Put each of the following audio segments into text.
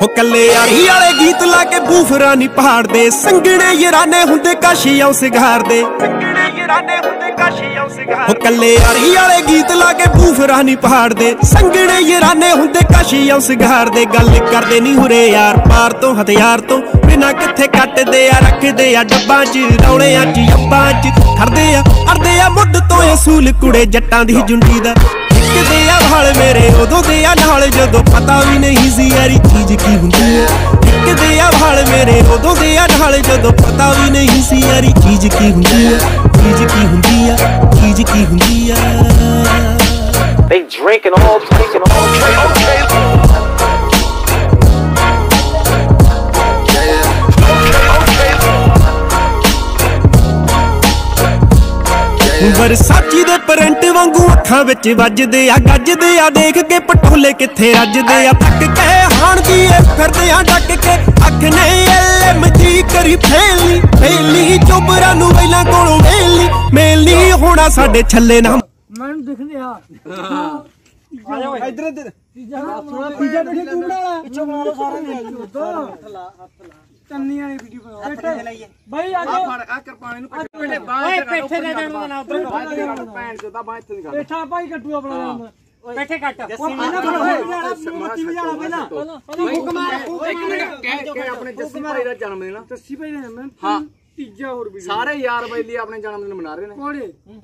ਹੋ ਕੱਲੇ ਯਾਰੀ ਵਾਲੇ ਗੀਤ ਲਾ ਕੇ ਬੂਫਰਾਂ ਨਹੀਂ ਪਹਾੜਦੇ ਸੰਗਣੇ ਯਰਾਨੇ ਹੁੰਦੇ ਕਾਸ਼ੀਆਂ ਸਿਗਾਰਦੇ ਸੰਗਣੇ ਯਰਾਨੇ ਹੁੰਦੇ ਕਾਸ਼ੀਆਂ ਸਿਗਾਰਦੇ। ਹੋ ਕੱਲੇ ਯਾਰੀ ਵਾਲੇ ਗੀਤ ਲਾ ਕੇ ਬੂਫਰਾਂ ਨਹੀਂ ਪਹਾੜਦੇ ਸੰਗਣੇ ਯਰਾਨੇ ਹੁੰਦੇ ਕਾਸ਼ੀਆਂ ਸਿਗਾਰਦੇ। ਗੱਲ ਕਰਦੇ ਨਹੀਂ ਹੁਰੇ ਯਾਰ ਪਾਰ ਤੋਂ, ਹਥਿਆਰ ਤੋਂ, ਬਿਨਾ ਕਿੱਥੇ ਕੱਟਦੇ ਆ, ਰੱਖਦੇ ਆ ਡੱਬਾਂ 'ਚ, ਰੌਲਿਆਂ 'ਚ ਅੱਬਾਂ 'ਚ, ਖੜਦੇ ਆ ਅੜਦੇ ਆ ਮੁੱਢ ਤੋਂ ਅਸੂਲ ਕੁੜੇ ਜੱਟਾਂ ਦੀ ਜੁੰਡੀ ਦਾ। ਕਿਤੇ ਆ ਵਾਲ ਮੇਰੇ ਉਦੋਂ ਦੇ ਆ ਨਾਲ ਜਦੋਂ ਪਤਾ ਵੀ ਨਹੀਂ ਸੀ ਯਾਰੀ ਚੀਜ਼ ਕੀ ਹੁੰਦੀ ਹੈ। ਕਿਤੇ ਆ ਵਾਲ ਮੇਰੇ ਉਦੋਂ ਦੇ ਆ ਨਾਲ ਜਦੋਂ ਪਤਾ ਵੀ ਨਹੀਂ ਸੀ ਯਾਰੀ ਚੀਜ਼ ਕੀ ਹੁੰਦੀ ਹੈ। ਚੀਜ਼ ਕੀ ਹੁੰਦੀ ਆ ਚੀਜ਼ ਕੀ ਹੁੰਦੀ ਆ। They drinking all, drinking all. ਵਰਸਾਚੀ ਦੇ ਪ੍ਰਿੰਟ ਵਾਂਗੂ ਅੱਖਾਂ ਵਿੱਚ ਵੱਜਦੇ ਆ ਗੱਜਦੇ ਆ ਦੇਖ ਕੇ ਪਟੋਲੇ ਕਿੱਥੇ ਰੱਜਦੇ ਆ। ਥੱਕ ਕੇ ਹਾਣਦੀ ਏ ਫਿਰਦੇ ਆ ਡੱਕ ਕੇ ਅੱਖ ਨੇ ਐਲਐਮ ਦੀ ਕਰੀ ਫੇਲੀ ਫੇਲੀ ਚੋਬਰਾਂ ਨੂੰ ਵੈਲਾਂ ਕੋਲੋਂ ਵੇਲੀ ਮੇਲੀ ਹੋਣਾ ਸਾਡੇ ਛੱਲੇ ਨਾ। ਮੈਨੂੰ ਦਿਖਦੇ ਆ। ਆ ਜਾ ਓਏ ਇਧਰ ਇਧਰ। ਤੀਜਾ ਤੀਜਾ ਬੈਠੇ ਤੂੰ ਬਣਾ ਲੈ। ਪਿੱਛੋਂ ਬਣਾ ਲਓ ਸਾਰਿਆਂ ਨੇ। ਹੱਥ ਲਾ ਹੱਥ ਲਾ ਚੰਨੀ ਵਾਲੀ ਵੀਡੀਓ ਬਣਾ ਬੈਠੇ ਲਾਈਏ। ਬਾਈ ਆ ਜਾ ਫੜ ਆ ਕਿਰਪਾਨ ਨੂੰ ਬੈਠੇ ਬਾਹਰ ਬੈਠੇ ਲੈ ਜਾਣਾ ਨਾ ਉਧਰ ਭੈਣ ਚੋਦਾ ਬਾਹਰ ਇੱਥੇ ਨਿਕਾਲ। ਬੈਠਾ ਭਾਈ ਕੱਟੂ ਆਪਣਾ ਨਾਮ ਬੈਠੇ ਕੱਟ ਉਹ ਮੈਨੂੰ ਮੋਤੀ ਵਜਾਣਾ ਪਹਿਲਾਂ ਹੁਕਮਾਰ ਇੱਕ ਮਿੰਟ ਕਹਿ ਕਹਿ ਆਪਣੇ ਜੱਸੀ ਭਾਈ ਦਾ ਜਨਮ ਦਿਨ। ਜੱਸੀ ਭਾਈ ਨੇ ਮੈਂ ਹਾਂ। ਤੀਜਾ ਹੋਰ ਵੀਡੀਓ ਸਾਰੇ ਯਾਰ ਬੈਲੀ ਆਪਣੇ ਜਨਮ ਦਿਨ ਮਨਾ ਰਹੇ ਨੇ। ਕੋੜੇ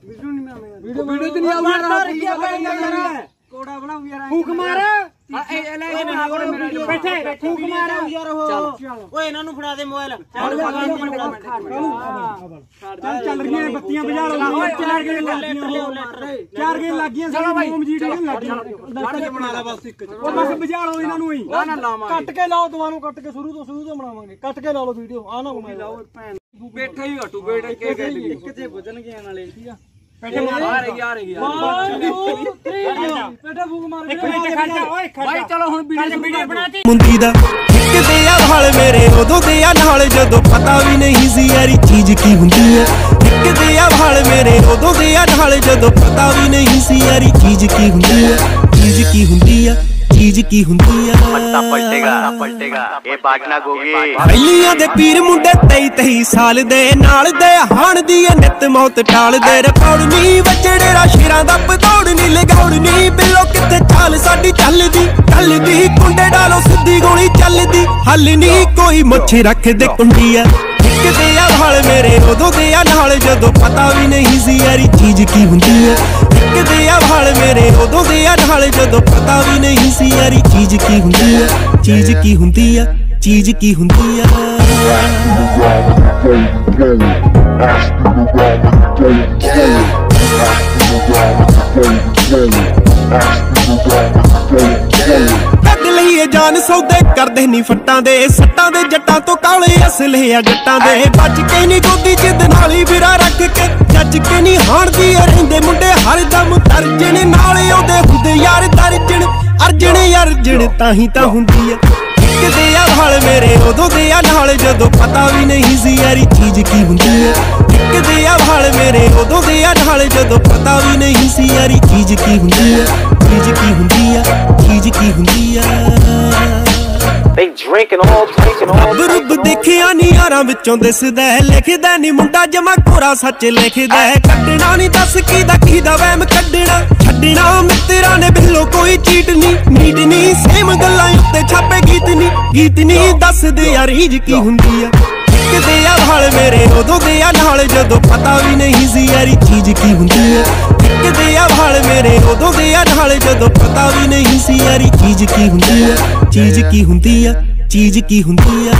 ਵੀਡੀਓ ਨਹੀਂ ਬਣਾਵੇਂਗਾ ਵੀਡੀਓ ਵੀਡੀਓ ਤੇ ਨਹੀਂ ਆਉਂਦਾ ਕੋੜਾ ਬਣਾਉ ਯਾਰ ਫੂਕ ਕੇ ਬੈਠੇ ਫੂਕ ਮਾਰ ਯਾਰ ਉਹ। ਓਏ ਇਹਨਾਂ ਨੂੰ ਫੜਾ ਦੇ ਮੋਬਾਈਲ। ਚੱਲ ਚੱਲ ਰਹੀਆਂ ਬੱਤੀਆਂ ਬੁਝਾ ਲਓ ਓਏ ਚਾਰ ਗੇ ਲੱਗੀਆਂ ਚਾਰ ਗੇ ਲੱਗੀਆਂ ਸਾਡੀ ਮੋਮ ਜੀ ਡੀਆਂ ਲੱਗੀਆਂ ਲੱਟ ਬਣਾ ਲੈ ਬਸ ਇੱਕ। ਉਹ ਬਸ ਬੁਝਾ ਲਓ ਇਹਨਾਂ ਨੂੰ ਹੀ। ਨਾ ਨਾ ਲਾਵਾਂਗੇ। ਕੱਟ ਕੇ ਲਾਓ ਦੁਬਾਰਾ ਕੱਟ ਕੇ ਸ਼ੁਰੂ ਤੋਂ ਸ਼ੁਰੂ ਤੋਂ ਬਣਾਵਾਂਗੇ। ਕੱਟ ਕੇ ਲਾ ਲਓ ਵੀਡੀਓ ਆ ਨਾ ਬਣਾਓ। ਭੈਣ। ਬੈਠਾ ਹੀ ਹਟੂ ਬੈਠਾ ਕੇ ਕੇ ਕਿੱਥੇ ਵਜਣਗੇ ਨਾਲੇ ਠੀਕ ਆ ਆ ਰਹੀ ਆ। ਰਹੀ ਬੇਟਾ ਫੂਕ ਮਾਰ ਇੱਕ ਮਿੰਟ ਖੜ ਜਾ ਓਏ ਭਾਈ ਚਲੋ ਹੁਣ ਵੀਡੀਓ ਬਣਾਤੀ। ਮੁੰਦੀ ਦਾ ਕਿਤੇ ਆ ਵਾਲ ਮੇਰੇ ਉਦੋਂ ਦੇ ਆ ਨਾਲ ਜਦੋਂ ਪਤਾ ਵੀ ਨਹੀਂ ਸੀ ਯਾਰੀ ਚੀਜ਼ ਕੀ ਹੁੰਦੀ ਹੈ। ਕਿਤੇ ਆ ਵਾਲ ਮੇਰੇ ਉਦੋਂ ਦੇ ਆ ਨਾਲ ਜਦੋਂ ਪਤਾ ਵੀ ਨਹੀਂ ਸੀ ਯਾਰੀ ਚੀਜ਼ ਕੀ ਹੁੰਦੀ ਹੈ। ਚੀਜ਼ ਕੀ ਹੁੰਦੀ ਆ? ਚੀਜ਼ ਕੀ ਹੁੰਦੀ ਆ? ਪੱਟਾ ਪਲਟੇਗਾ ਪਲਟੇਗਾ। ਇਹ ਬਾਜਨਾ ਗੋਗੀ ਪਹਿਲੀਆਂ ਦੇ ਪੀਰ ਮੁੰਡੇ 23 23 ਸਾਲ ਦੇ ਨਾਲ ਦੇ ਹਣ ਦੀ ਨਿਤ ਮੌਤ ਟਾਲਦੇ। ਰਕੌੜਨੀ ਵਚੜੇ ਰਾ ਸ਼ਿਰਾਂ ਦਾ ਪਤੌੜ ਨਹੀਂ ਲਗਾਉਣੀ ਬਿੱਲੋ ਕਿੱਥੇ ਚਾਲ ਸਾਡੀ ਚੱਲਦੀ ਚੱਲਦੀ। ਕੁੰਡੇ ਡਾਲੋ ਸਿੱਧੀ ਗੋਲੀ ਚੱਲਦੀ ਹੱਲ ਨਹੀਂ ਕੋਈ ਮੱਛੇ ਰੱਖ ਦੇ ਕੁੰਡੀ ਆ ਟਿਕਦੇ ਆ ਵਾਲ ਮੇਰੇ ਉਦੋਂ ਦੇ ਆ ਨਾਲ ਜਦੋਂ ਪਤਾ ਵੀ ਨਹੀਂ ਸੀ ਯਾਰੀ ਚੀਜ਼ ਕੀ ਹੁੰਦੀ ਆ। ਵਾਲ ਮੇਰੇ ਉਦੋਂ ਦੇ ਆ ਜਦੋਂ ਪਤਾ ਵੀ ਨਹੀਂ ਸੀ ਯਾਰੀ ਚੀਜ਼ ਕੀ ਹੁੰਦੀ ਹੈ ਚੀਜ਼ ਕੀ ਹੁੰਦੀ ਆ, ਚੀਜ਼ ਕੀ ਹੁੰਦੀ ਆ। ਕੱਢ ਲਈਏ ਜਾਨ ਸੌਦੇ ਕਰਦੇ ਨਹੀਂ ਫੱਟਾਂ ਦੇ, ਸੱਟਾਂ ਦੇ ਜੱਟਾਂ ਤੋਂ ਕਾਲੇ ਅਸਲੇ ਆ ਜੱਟਾਂ ਦੇ। ਬਚ ਕੇ ਨਹੀਂ ਗੋਦੀ ਜਿੱਦ ਨਾਲ ਹੀ ਵਿਰਾ ਰੱਖ ਕੇ, ਜੱਜ ਕੇ ਨਹੀਂ ਹਾਣਦੀ ਰਹਿੰਦੇ ਮੁੰਡੇ, ਹਰ ਦਮ ਤਰਜਣ ਨਾਲੇ ਉਹਦੇ ਹੁੰਦੇ ਯਾਰ ਦਰਜਣ ਅਰਜਣ ਅਰਜਣ ਤਾਂ ਹੀ ਤਾਂ ਹੁੰਦੀ ਆ। ਕਿਤੇ ਆ ਵਾਲ ਮੇਰੇ, ਉਦੋਂ ਦੇ ਆ ਨਾਲ ਜਦੋਂ ਪਤਾ ਵੀ ਨਹੀਂ ਸੀ ਯਾਰੀ ਚੀਜ਼ ਕੀ ਹੁੰਦੀ ਹੈ ਕਿਤੇ ਆ ਵਾਲ ਮੇਰੇ, ਉਦੋਂ ਦੇ ਆ ਨਾਲ ਜਦੋਂ ਪਤਾ ਵੀ ਨਹੀਂ ਸੀ ਯਾਰੀ ਚੀਜ਼ ਕੀ ਹੁੰਦੀ ਹੈ ਚੀਜ਼ ਕੀ ਹੁੰਦੀ ਆ ਚੀਜ਼ ਕੀ ਹੁੰਦੀ ਆ They drinking all, drinking all. ਬਰੁੱਬ ਦੇਖਿਆ ਨੀ ਯਾਰਾਂ ਵਿੱਚੋਂ ਦਿਸਦਾ ਹੈ, ਲਿਖਦਾ ਨੀ ਮੁੰਡਾ ਜਮਾ ਕੋਰਾ ਸੱਚ ਲਿਖਦਾ ਹੈ। ਕੱਢਣਾ ਨਹੀਂ ਦੱਸ ਕੀਦਾ ਕੀਦਾ ਵਹਿਮ ਕੱਢਣਾ ਛੱਡਣਾ ਮਿੱਤਰਾਂ ਨੇ ਬਿੱਲੋ ਕੋਈ ਚੀਟ ਨਹੀਂ ਨੀਟ ਨਹੀਂ ਸੇਮ ਗੱਲਾਂ ਉੱਤੇ ਛਾਪੇ ਗੀਤ ਨਹੀਂ ਗੀਤ ਨਹੀਂ ਦੱਸਦੇ ਯਾਰ ਰੀਝ ਕੀ ਹੁੰਦੀ ਆ ਕਿਤੇ ਆ ਵਾਲ ਮੇਰੇ ਉਦੋਂ ਦੇ ਆ ਨਾਲ, ਜਦੋਂ ਪਤਾ ਵੀ ਨਹੀਂ ਸੀ ਯਾਰੀ ਚੀਜ਼ ਕੀ ਹੁੰਦੀ ਹੈ। ਕਿਤੇ ਆ ਵਾਲ ਮੇਰੇ ਉਦੋਂ ਦੇ ਆ ਨਾਲ, ਜਦੋਂ ਪਤਾ ਵੀ ਨਹੀਂ ਸੀ ਯਾਰੀ ਚੀਜ਼ ਕੀ ਹੁੰਦੀ ਹੈ। ਚੀਜ਼ ਕੀ ਹੁੰਦੀ ਹੈ ਚੀਜ਼ ਕੀ ਹੁੰਦੀ ਹੈ